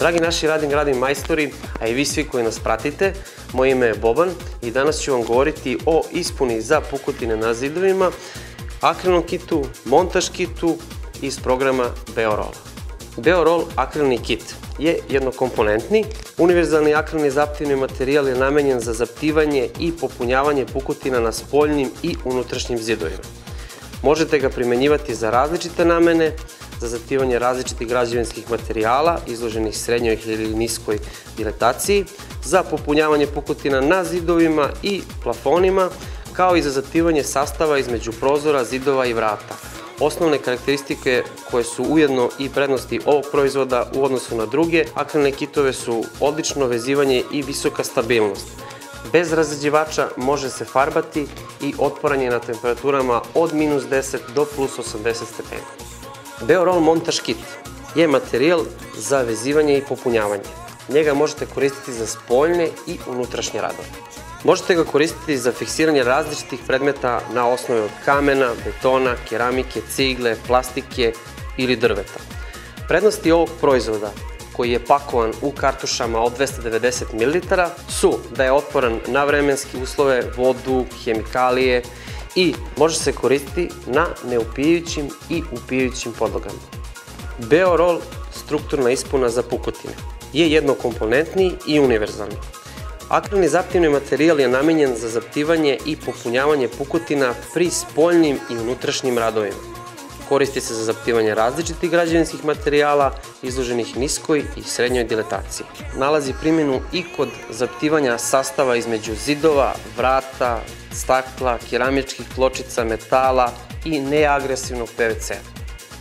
Dragi naši radim radim majstori, a i vi svi koji nas pratite, moje ime je Boban i danas ću vam govoriti o ispuni za pukotine na zidovima, akrilnom kitu, montaž kitu iz programa Beoroll. Beoroll akrilni kit je jednokomponentni, univerzalni akrilni zaptivni materijal je namenjen za zaptivanje i popunjavanje pukotina na spoljnim i unutrašnjim zidovima. Možete ga primenjivati za različite namene, za zativanje različitih građevinskih materijala izloženih srednjoj ili niskoj diletaciji, za popunjavanje pukotina na zidovima i plafonima, kao i za zativanje sastava između prozora, zidova i vrata. Osnovne karakteristike koje su ujedno i prednosti ovog proizvoda u odnosu na druge akrilne kitove su odlično vezivanje i visoka stabilnost. Bez razređivača može se farbati i otporan je na temperaturama od minus 10 do plus 80 stepeni. Beoroll Montaž Kit je materijal za vezivanje i popunjavanje. Njega možete koristiti za spoljne i unutrašnje radove. Možete ga koristiti za fiksiranje različitih predmeta na osnovi od kamena, betona, keramike, cigle, plastike ili drveta. Prednosti ovog proizvoda koji je pakovan u kartušama od 290 ml su da je otporan na vremenske uslove, vodu, hemikalije i može se koristiti na neupijućim i upijućim podlogama. Beoroll strukturna ispuna za pukotine je jednokomponentni i univerzalni. Akrilni zaptivni materijal je namenjen za zaptivanje i popunjavanje pukotina pri spoljnim i unutrašnjim radovima. Koristi se za zaptivanje različitih građevinskih materijala izloženih niskoj i srednjoj diletaciji. Nalazi primjenu i kod zaptivanja sastava između zidova, vrata, stakla, keramičkih pločica, metala i neagresivnog PVC.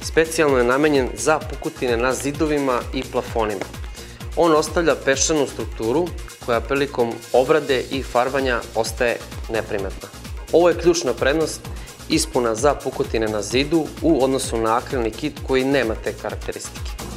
Specijalno je namenjen za pukotine na zidovima i plafonima. On ostavlja peščanu strukturu koja prilikom obrade i farbanja ostaje neprimetna. Ovo je ključna prednost ispuna za pukotine na zidu u odnosu na akrilni kit koji nema te karakteristike.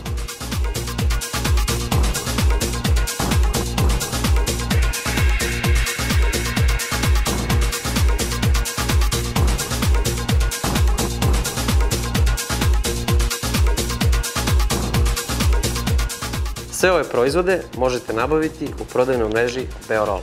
Sve ove proizvode možete nabaviti u prodajnoj mreži Beorola.